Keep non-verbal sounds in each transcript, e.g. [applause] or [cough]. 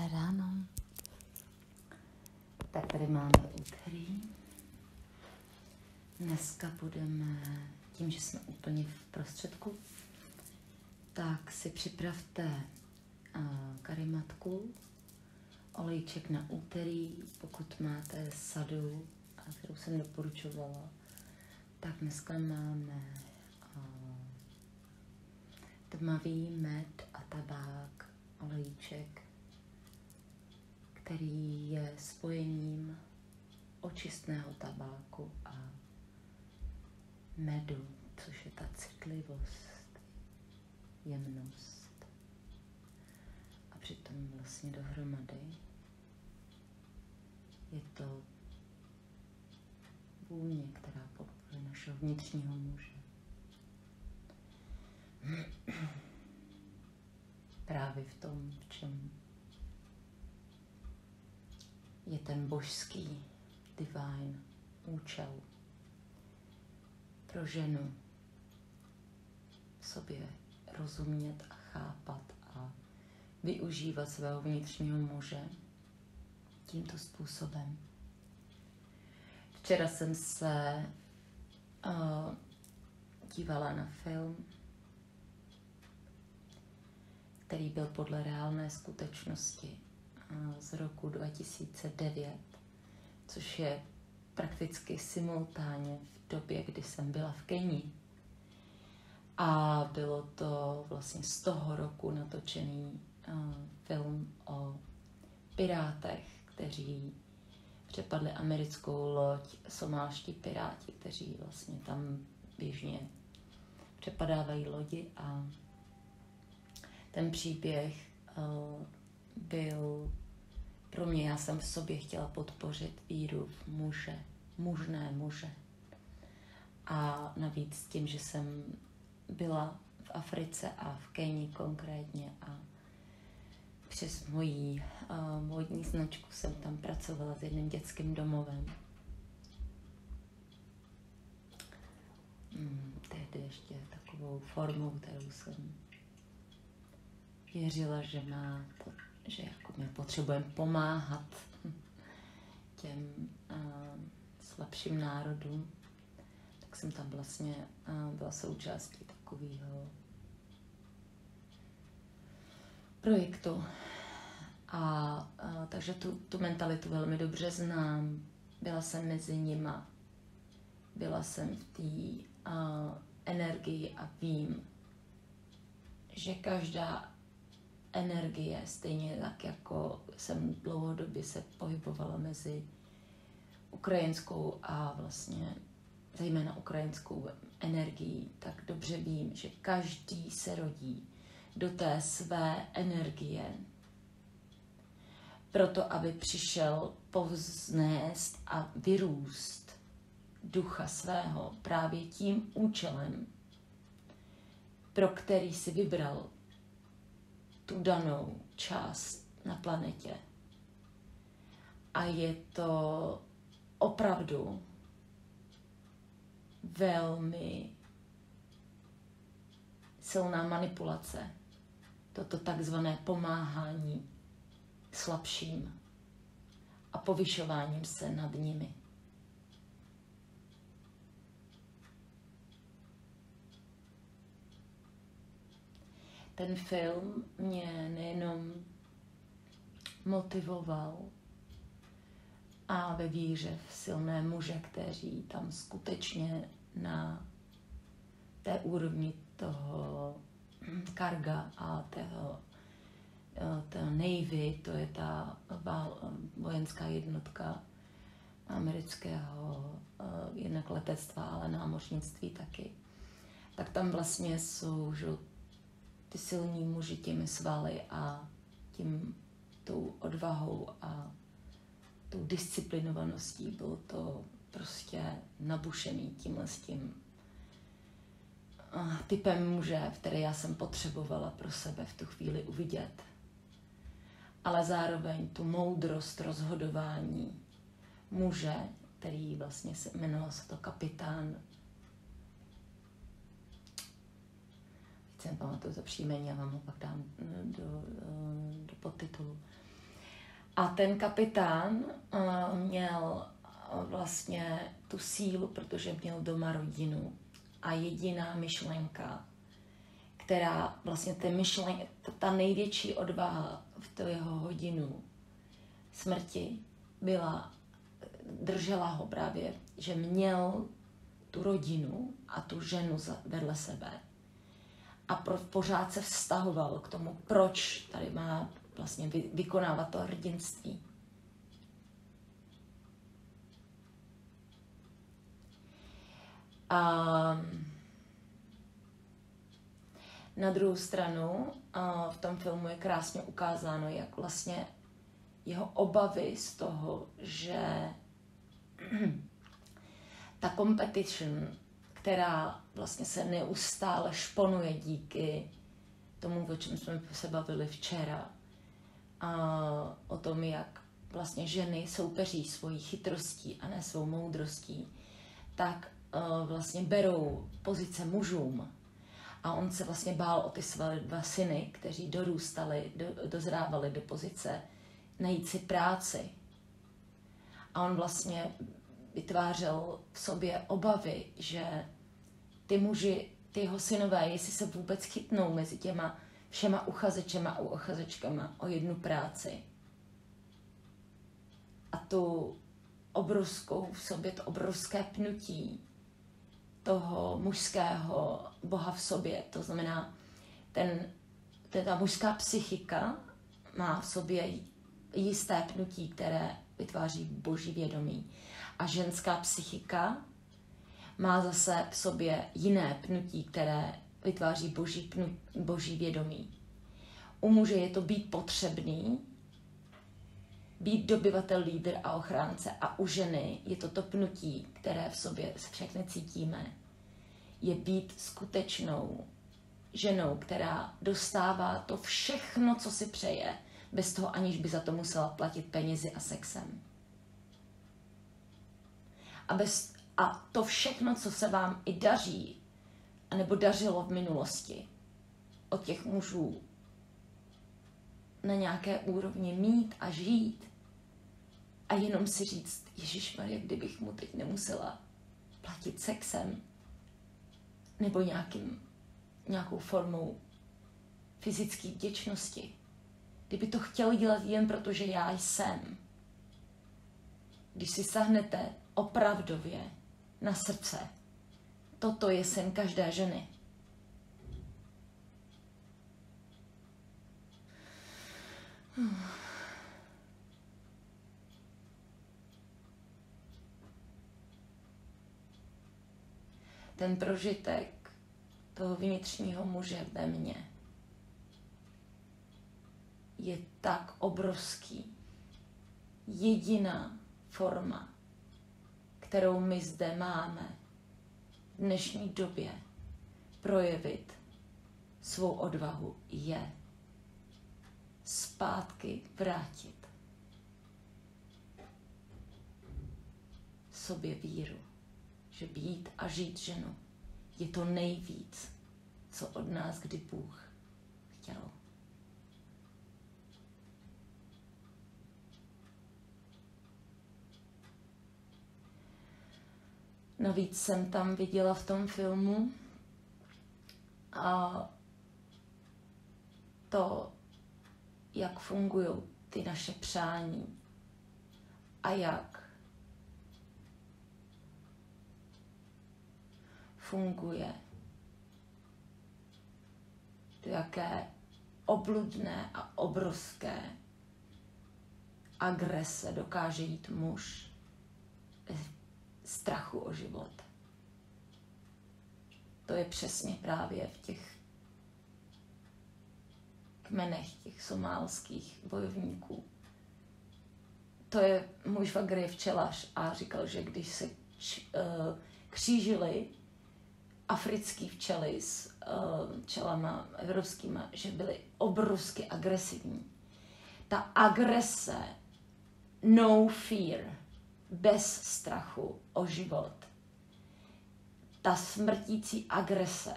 Dobré ráno. Tak tady máme úterý. Dneska budeme, tím, že jsme úplně v prostředku, tak si připravte uh, karimatku, olejček na úterý, pokud máte sadu, kterou jsem doporučovala, tak dneska máme uh, tmavý med a tabák, olejček, který je spojením očistného tabáku a medu, což je ta citlivost, jemnost. A přitom vlastně dohromady je to vůně, která podporuje našeho vnitřního muže. [clears throat] Právě v tom, v čem je ten božský divine účel pro ženu sobě rozumět a chápat a využívat svého vnitřního muže tímto způsobem. Včera jsem se uh, dívala na film, který byl podle reálné skutečnosti z roku 2009, což je prakticky simultánně v době, kdy jsem byla v Keni. A bylo to vlastně z toho roku natočený film o pirátech, kteří přepadli americkou loď, somálští piráti, kteří vlastně tam běžně přepadávají lodi a ten příběh byl pro mě, já jsem v sobě chtěla podpořit víru v muže, mužné muže. A navíc tím, že jsem byla v Africe a v Keni konkrétně a přes mojí uh, módní značku jsem tam pracovala s jedním dětským domovem. Hmm, tehdy ještě takovou formou, kterou jsem věřila, že má to že jako my potřebujeme pomáhat těm uh, slabším národům, tak jsem tam vlastně uh, byla součástí takového projektu. A uh, takže tu, tu mentalitu velmi dobře znám. Byla jsem mezi nima. Byla jsem v té energii a vím, že každá energie, stejně tak jako jsem dlouhodobě se pohybovala mezi ukrajinskou a vlastně zejména ukrajinskou energií, tak dobře vím, že každý se rodí do té své energie, proto aby přišel povznést a vyrůst ducha svého právě tím účelem, pro který si vybral tu danou část na planetě. A je to opravdu velmi silná manipulace. Toto takzvané pomáhání slabším a povyšováním se nad nimi. Ten film mě nejenom motivoval a ve víře v silné muže, kteří tam skutečně na té úrovni toho karga a toho, eh, toho Navy, to je ta vojenská jednotka amerického eh, jednak letectva, ale námořnictví taky. Tak tam vlastně jsou ty silní muži těmi svaly a tím tou odvahou a tou disciplinovaností. Bylo to prostě nabušený tímhle s tím typem muže, který já jsem potřebovala pro sebe v tu chvíli uvidět. Ale zároveň tu moudrost rozhodování muže, který vlastně se jmenoval se to kapitán si nepamatuju to příjmení, já vám ho pak dám eh, do, eh, do podtitulu. A ten kapitán uh, měl vlastně tu sílu, protože měl doma rodinu. A jediná myšlenka, která vlastně ty myšlenky, ta největší odvaha v tu jeho hodinu smrti byla, držela ho právě, že měl tu rodinu a tu ženu vedle sebe. A pro, pořád se vztahoval k tomu, proč tady má vlastně vy, vykonávat to hrdinství. A na druhou stranu v tom filmu je krásně ukázáno, jak vlastně jeho obavy z toho, že [clears throat] ta competition, která vlastně se neustále šponuje díky tomu, o čem jsme se bavili včera, a o tom, jak vlastně ženy soupeří svojí chytrostí a ne svou moudrostí, tak uh, vlastně berou pozice mužům. A on se vlastně bál o ty své dva syny, kteří dorůstali, do, dozrávali do pozice najít si práci. A on vlastně vytvářel v sobě obavy, že ty muži, ty jeho synové, jestli se vůbec chytnou mezi těma všema uchazečema a uchazečkama o jednu práci. A tu obrovskou v sobě, to obrovské pnutí toho mužského boha v sobě, to znamená, ten, ta mužská psychika má v sobě jisté pnutí, které vytváří boží vědomí. A ženská psychika má zase v sobě jiné pnutí, které vytváří boží, pnu, boží vědomí. U muže je to být potřebný, být dobyvatel, lídr a ochránce. A u ženy je to to pnutí, které v sobě všechny cítíme. Je být skutečnou ženou, která dostává to všechno, co si přeje, bez toho, aniž by za to musela platit penězi a sexem. A, bez, a to všechno, co se vám i daří, anebo dařilo v minulosti od těch mužů na nějaké úrovni mít a žít a jenom si říct, Ježíš Maria, kdybych mu teď nemusela platit sexem nebo nějakým, nějakou formou fyzické vděčnosti. Kdyby to chtěl dělat jen proto, že já jsem. Když si sahnete opravdově na srdce, Toto je sen každé ženy. Ten prožitek toho vnitřního muže ve mně je tak obrovský. Jediná forma, kterou my zde máme, dnešní době projevit svou odvahu je zpátky vrátit sobě víru, že být a žít ženu je to nejvíc, co od nás kdy Bůh chtěl. Navíc jsem tam viděla v tom filmu a to, jak fungují ty naše přání a jak funguje, do jaké obludné a obrovské agrese dokáže jít muž strachu o život. To je přesně právě v těch kmenech těch somálských bojovníků. To je, můj švagr včelař a říkal, že když se č, uh, křížili africký včely s uh, čelama evropskýma, že byly obrovsky agresivní. Ta agrese, no fear, bez strachu o život. Ta smrtící agrese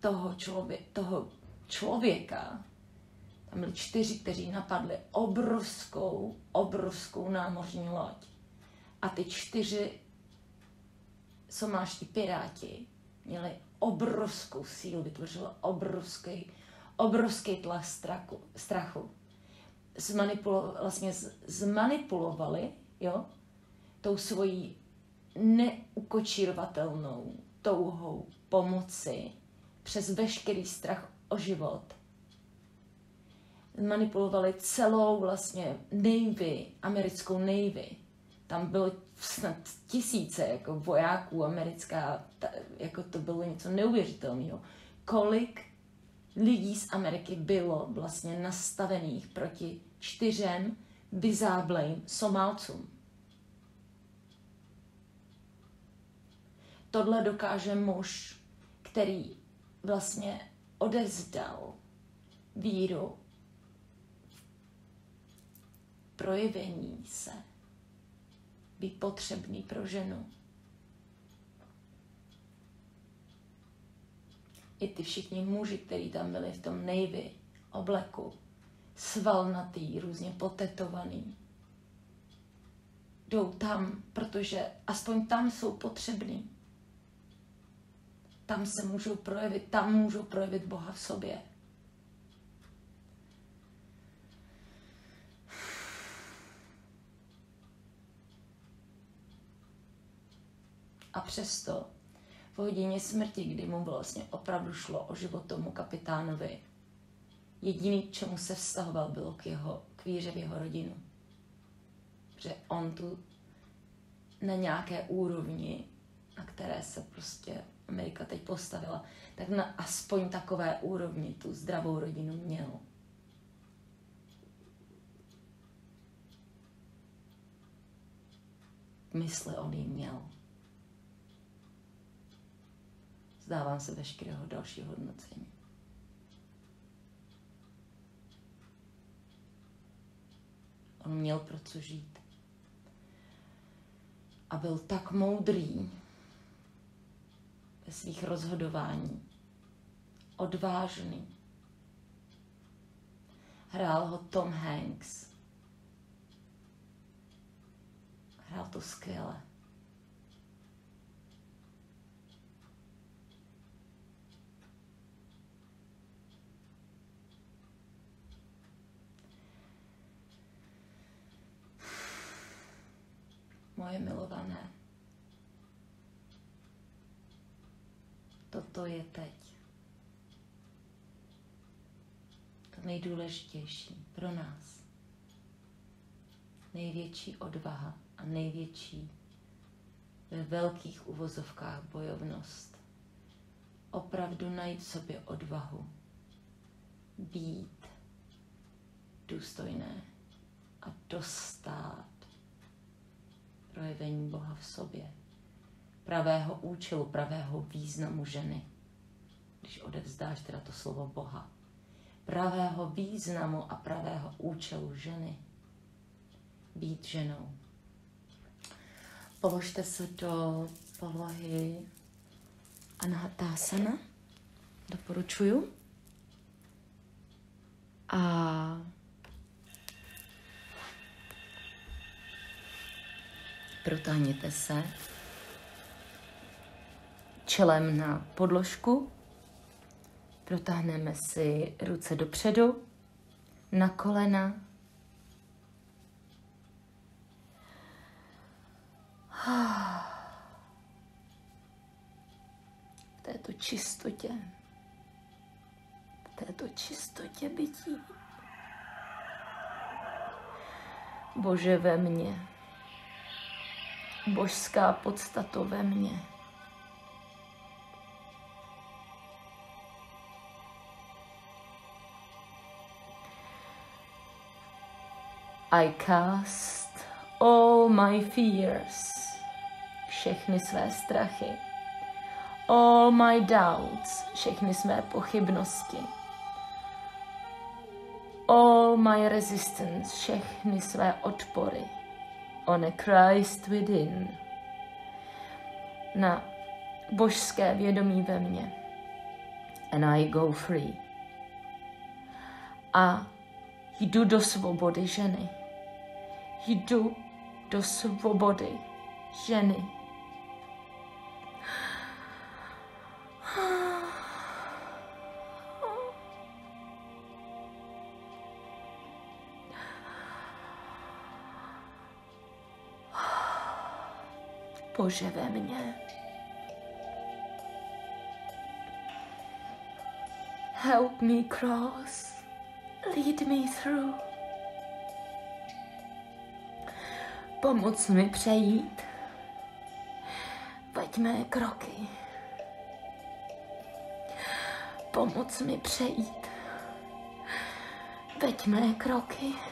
toho, člověk, toho člověka Tam byli čtyři, kteří napadli obrovskou, obrovskou námořní loď. A ty čtyři somálští piráti měli obrovskou sílu, vytvořilo obrovský, obrovský tlak strachu. strachu. Zmanipulo, vlastně zmanipulovali jo, tou svojí neukočírovatelnou touhou pomoci přes veškerý strach o život. Manipulovali celou vlastně Navy, americkou Navy. Tam bylo snad tisíce jako vojáků americká, ta, jako to bylo něco neuvěřitelného. Kolik lidí z Ameriky bylo vlastně nastavených proti čtyřem vyzáblejm Somálcům. Tohle dokáže muž, který vlastně odevzdal víru projevení se, být potřebný pro ženu. I ty všichni muži, kteří tam byli v tom nejvy obleku, svalnatý, různě potetovaný, jdou tam, protože aspoň tam jsou potřební tam se můžou projevit, tam můžou projevit Boha v sobě. A přesto v hodině smrti, kdy mu vlastně opravdu šlo o život tomu kapitánovi, jediný, k čemu se vztahoval, bylo k, jeho, k víře v jeho rodinu. Že on tu na nějaké úrovni, na které se prostě Amerika teď postavila, tak na aspoň takové úrovni tu zdravou rodinu měl. Mysli on jí měl. Zdávám se veškerého dalšího hodnocení. On měl pro co žít. A byl tak moudrý, ve svých rozhodování. Odvážný. Hrál ho Tom Hanks. Hrál to skvěle. Moje milované. Toto je teď. To nejdůležitější pro nás. Největší odvaha a největší ve velkých uvozovkách bojovnost. Opravdu najít sobě odvahu. Být důstojné a dostat projevení Boha v sobě pravého účelu, pravého významu ženy. Když odevzdáš teda to slovo Boha. Pravého významu a pravého účelu ženy. Být ženou. Položte se do polohy Anahatásana. Doporučuju. A protáhněte se čelem na podložku. Protáhneme si ruce dopředu, na kolena. V této čistotě, v této čistotě bytí. Bože ve mně, božská podstato ve mně. I cast all my fears, všechny své strachy, all my doubts, všechny své pochybnosti, all my resistance, všechny své odpory, on a Christ within, na božské vědomí ve mně. And I go free. A Jdu do svobody ženy. Jdu do svobody ženy. Bože ve mně. Help me cross. Lead me through. Pomoc mi přejít. Veď mé kroky. Pomoc mi přejít. Veď mé kroky.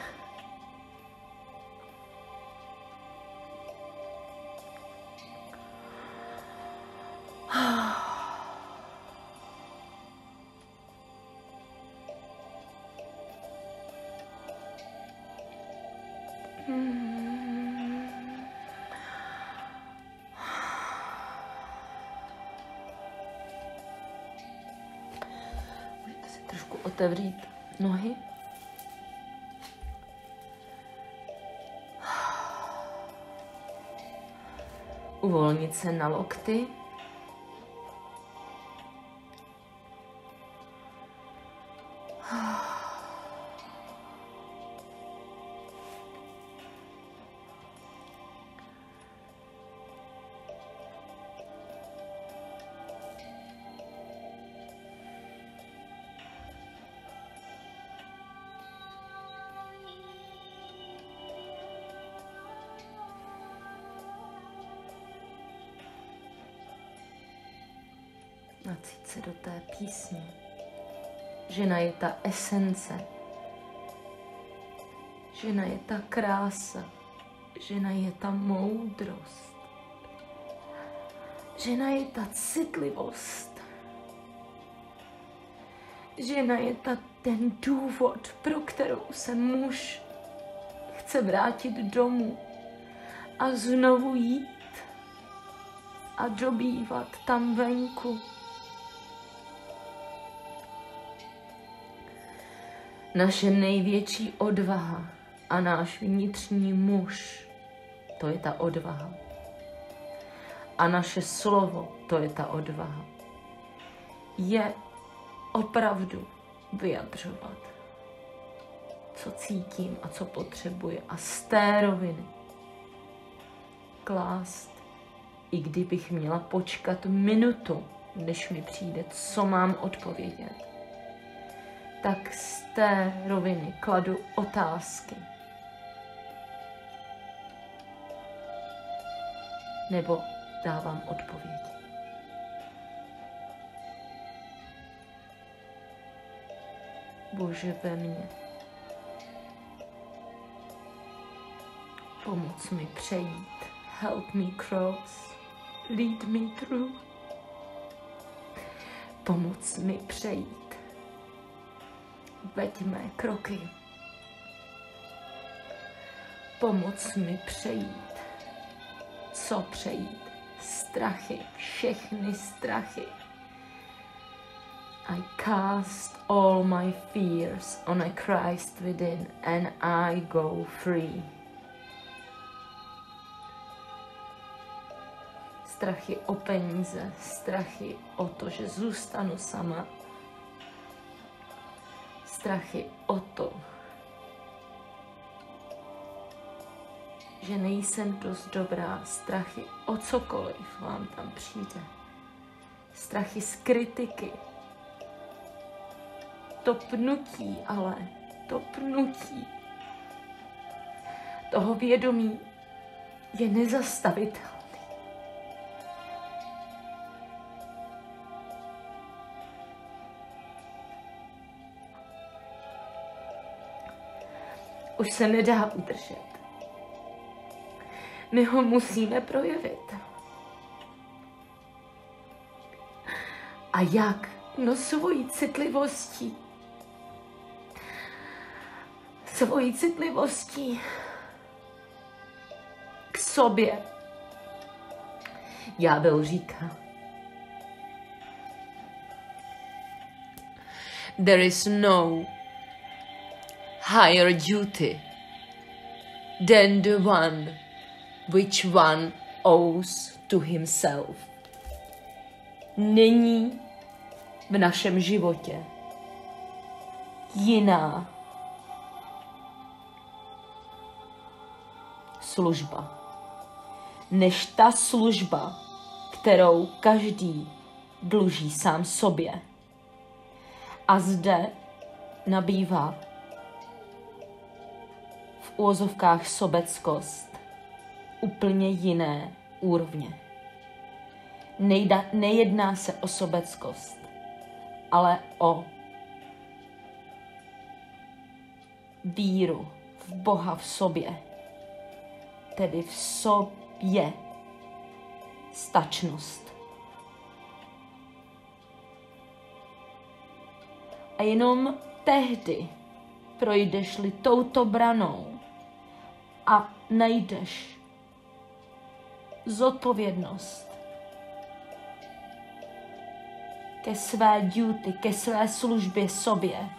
Otevřít nohy. [sighs] Uvolnit se na lokty. Nacít se do té písně. Žena je ta esence. Žena je ta krása. Žena je ta moudrost. Žena je ta citlivost. Žena je ta ten důvod, pro kterou se muž chce vrátit domů a znovu jít a dobývat tam venku. Naše největší odvaha a náš vnitřní muž, to je ta odvaha. A naše slovo, to je ta odvaha. Je opravdu vyjadřovat, co cítím a co potřebuji a z té roviny klást, i kdybych měla počkat minutu, než mi přijde, co mám odpovědět tak z té roviny kladu otázky. Nebo dávám odpověď. Bože ve mně. Pomoc mi přejít. Help me cross. Lead me through. Pomoc mi přejít veď mé kroky. Pomoc mi přejít. Co přejít? Strachy, všechny strachy. I cast all my fears on a Christ within and I go free. Strachy o peníze, strachy o to, že zůstanu sama, strachy o to, že nejsem dost dobrá, strachy o cokoliv vám tam přijde. Strachy z kritiky. To pnutí, ale to pnutí toho vědomí je nezastavitelné. Už se nedá udržet. My ho musíme projevit. A jak? No svojí citlivostí. Svojí citlivostí k sobě. Já byl říká. There is no higher duty than the one which one owes to himself. Není v našem životě jiná služba než ta služba, kterou každý dluží sám sobě. A zde nabývá v úvozovkách sobeckost úplně jiné úrovně. Nejda, nejedná se o sobeckost, ale o víru v Boha v sobě, tedy v sobě stačnost. A jenom tehdy projdeš-li touto branou a najdeš zodpovědnost ke své duty, ke své službě sobě.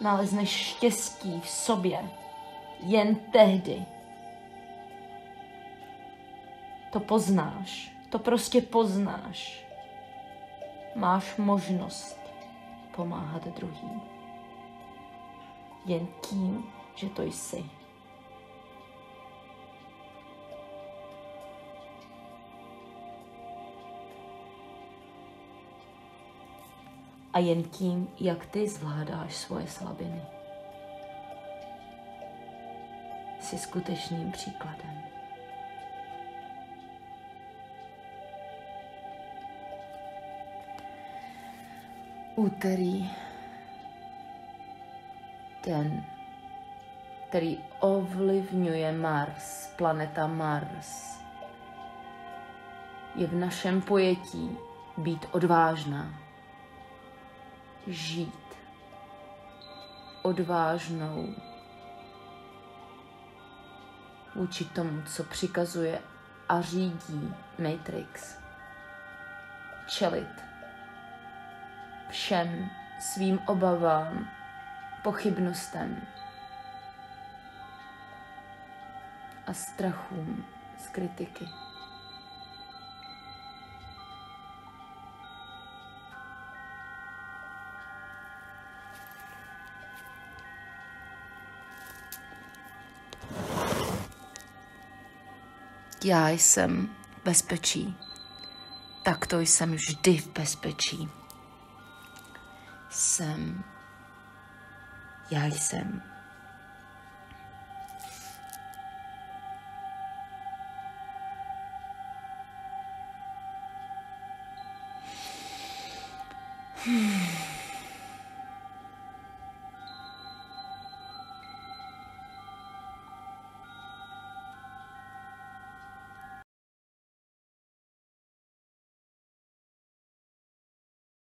Nalezneš štěstí v sobě jen tehdy. To poznáš, to prostě poznáš. Máš možnost pomáhat druhým. Jen tím, že to jsi. A jen tím, jak ty zvládáš svoje slabiny. Jsi skutečným příkladem. úterý den, který ovlivňuje Mars, planeta Mars, je v našem pojetí být odvážná, žít odvážnou vůči tomu, co přikazuje a řídí Matrix. Čelit všem svým obavám, pochybnostem a strachům z kritiky. Já jsem v bezpečí. Takto jsem vždy v bezpečí jsem. Já jsem.